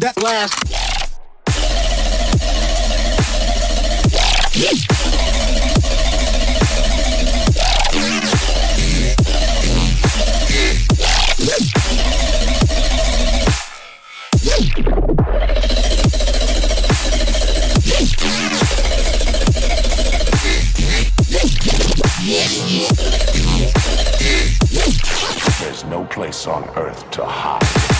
that last. There's no place on earth to hide.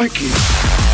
Crikey!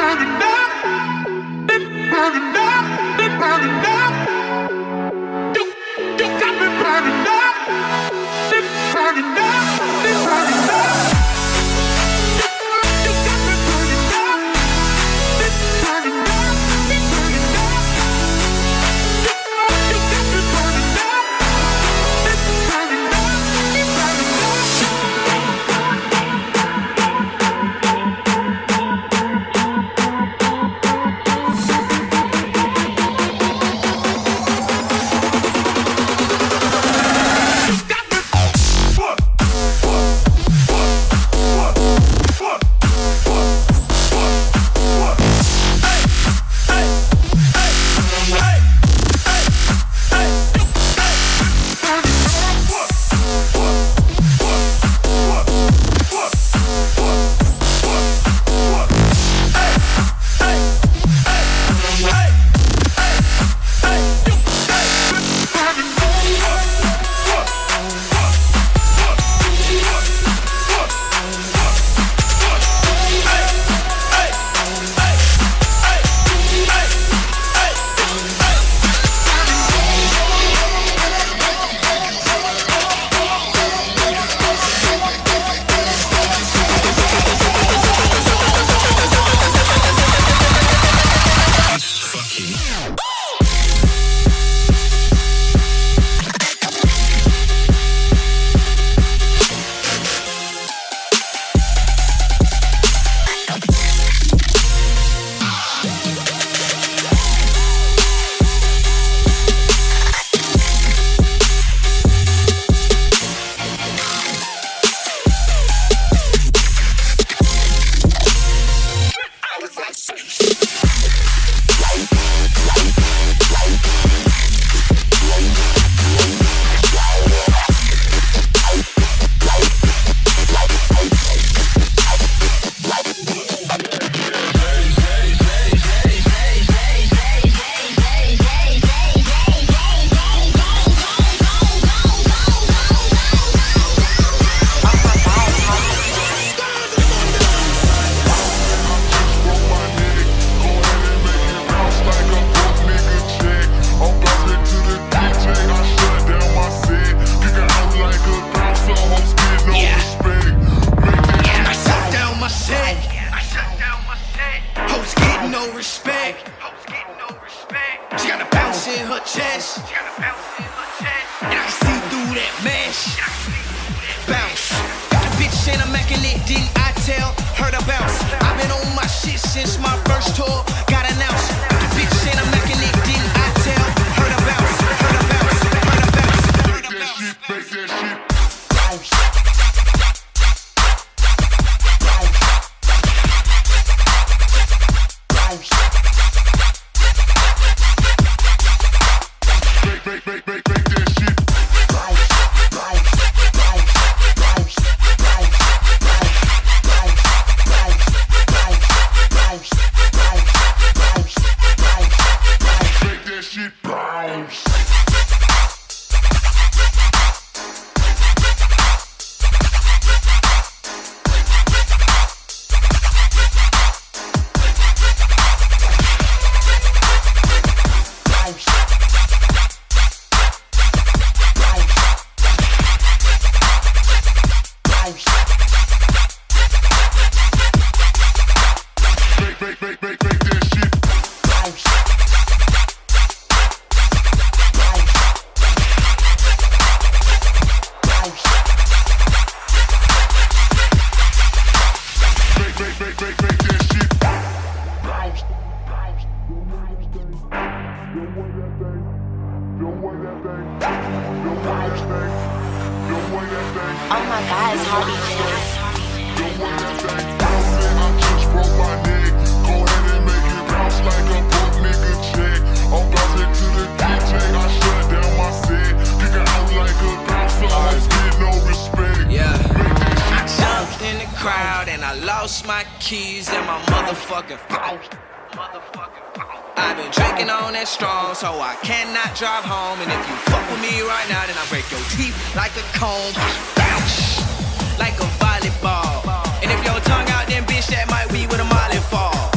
kind of house. I've been drinking on that strong, so I cannot drive home. And if you fuck with me right now, then I break your teeth like a comb. Bounce! Like a volleyball. And if your tongue out, then bitch, that might be with a molly fall.